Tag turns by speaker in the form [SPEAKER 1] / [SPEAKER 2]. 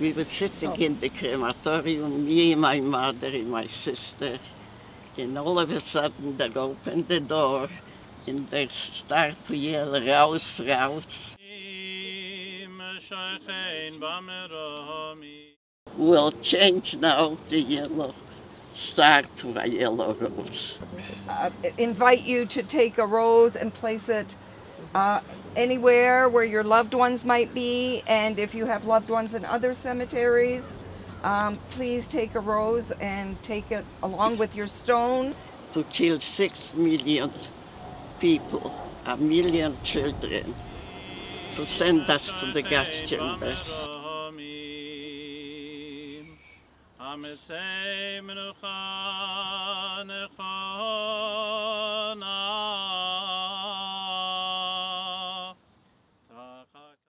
[SPEAKER 1] We were sitting in the crematorium, me, my mother, and my sister, and all of a sudden they opened the door and they start to yell, raus, raus. We'll change now the yellow star to a yellow rose.
[SPEAKER 2] uh, invite you to take a rose and place it uh, anywhere where your loved ones might be. And if you have loved ones in other cemeteries, um, please take a rose and take it along with your stone.
[SPEAKER 1] to kill six million people, a million children, to send us to the gas chambers.